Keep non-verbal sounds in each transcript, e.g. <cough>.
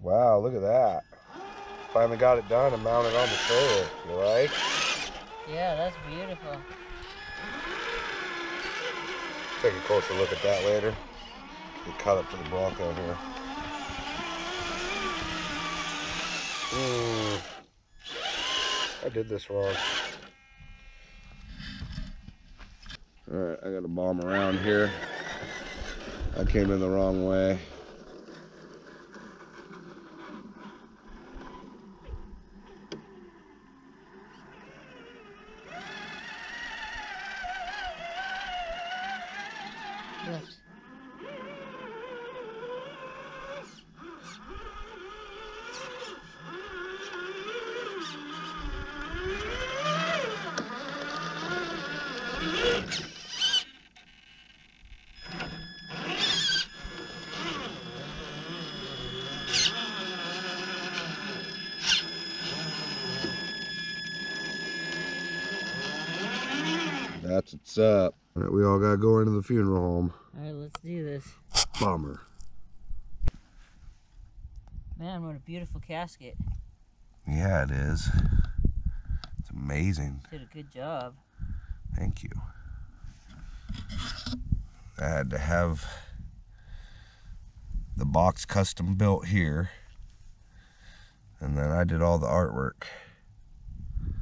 Wow, look at that. Finally got it done and mounted on the trailer. You like? Yeah, that's beautiful. Take a closer look at that later. We cut up to the Bronco here. Mm. I did this wrong. Alright, I got a bomb around here. I came in the wrong way. That's what's up. Alright, we all gotta go into the funeral home. Alright, let's do this. Bummer. Man, what a beautiful casket. Yeah, it is. It's amazing. Did a good job. Thank you. I had to have the box custom built here. And then I did all the artwork.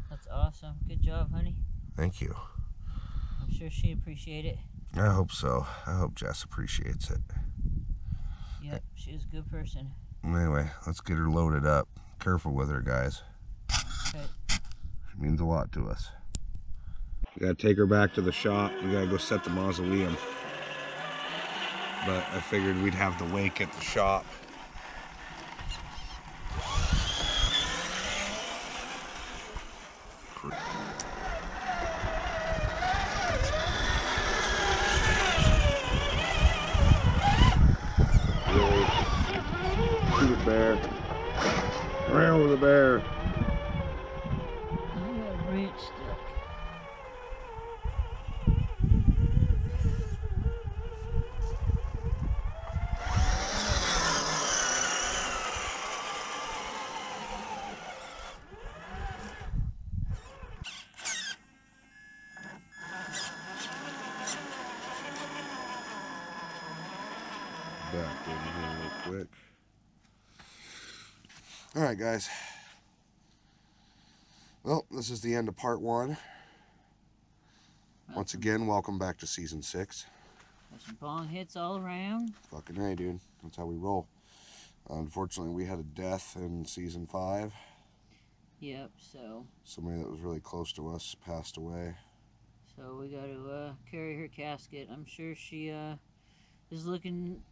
That's awesome. Good job, honey. Thank you. Sure she appreciate it. I hope so. I hope Jess appreciates it. Yep, she was a good person. Anyway, let's get her loaded up. Careful with her, guys. Okay. She means a lot to us. We gotta take her back to the shop. We gotta go set the mausoleum. But I figured we'd have the wake at the shop. Really? Shoot a bear. Around with a bear. I got a branch stuck. back in here real quick. All right, guys. Well, this is the end of part one. Once again, welcome back to season six. Some bong hits all around. Fucking hey, dude. That's how we roll. unfortunately, we had a death in season five. Yep, so Somebody that was really close to us passed away. so we got to uh, carry her casket. I'm sure she uh, is looking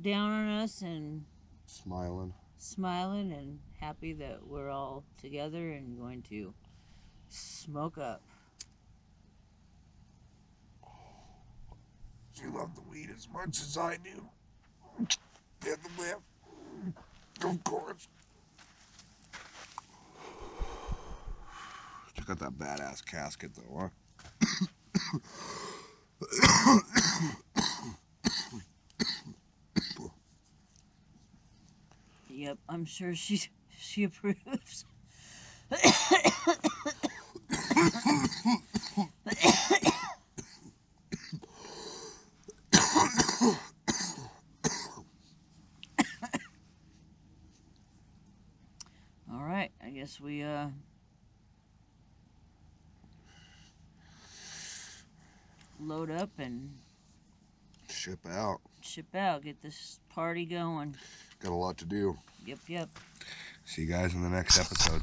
down on us and Smiling. Smiling and happy that we're all together and going to smoke up. You love the weed as much as I do. Get the whip. Of course. Check out that badass casket though, huh? <coughs> Yep, I'm sure she she approves. All right, I guess we uh load up and Ship out. ship out, get this party going. Got a lot to do. Yep, yep. See you guys in the next episode.